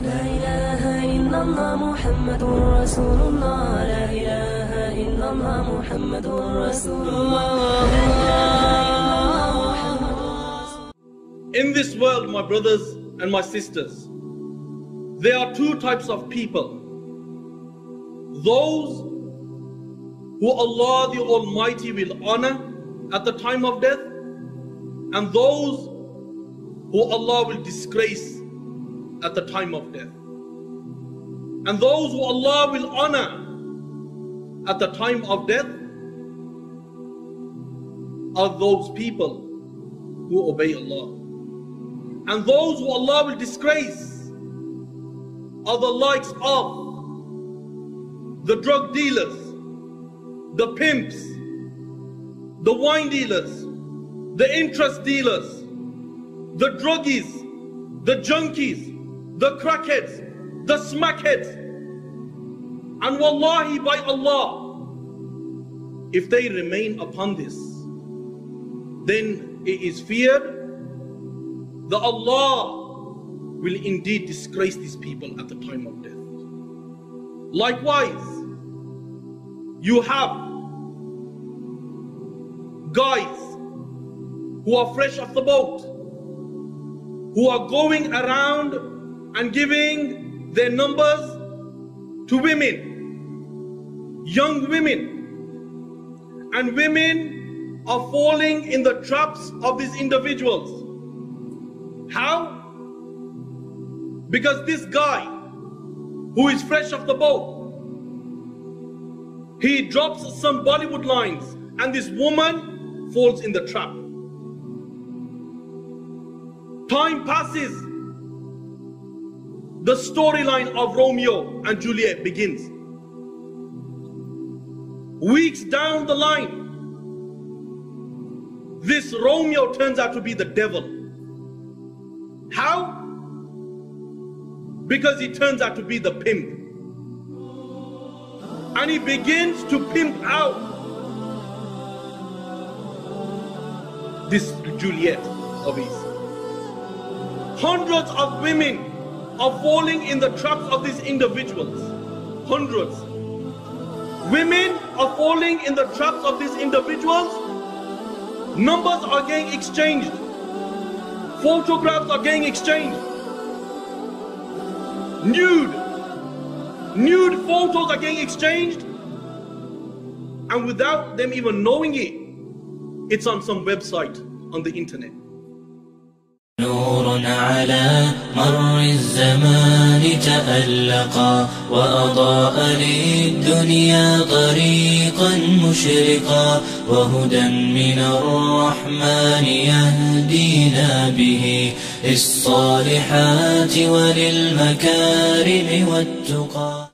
لا إله إلا الله محمد رسول الله لا إله إلا الله محمد رسول الله لا إله إلا الله محمد In this world, my brothers and my sisters, there are two types of people. Those who Allah the Almighty will honor at the time of death, and those who Allah will disgrace at the time of death. And those who Allah will honor at the time of death are those people who obey Allah. And those who Allah will disgrace are the likes of the drug dealers, the pimps, the wine dealers, the interest dealers, the druggies, the junkies, the crackheads, the smackheads. And wallahi by Allah, if they remain upon this, then it is feared that Allah will indeed disgrace these people at the time of death. Likewise, you have guys who are fresh off the boat, who are going around and giving their numbers to women, young women. And women are falling in the traps of these individuals. How? Because this guy who is fresh off the boat, he drops some Bollywood lines and this woman falls in the trap. Time passes. The storyline of Romeo and Juliet begins. Weeks down the line, this Romeo turns out to be the devil. How? Because he turns out to be the pimp. And he begins to pimp out this Juliet of his. Hundreds of women are falling in the traps of these individuals. Hundreds. Women are falling in the traps of these individuals. Numbers are getting exchanged. Photographs are getting exchanged. Nude. Nude photos are getting exchanged. And without them even knowing it, it's on some website on the internet. نور على مر الزمان تألقا وأضاء للدنيا طريقا مشرقا وهدى من الرحمن يهدينا به للصالحات وللمكارم والتقى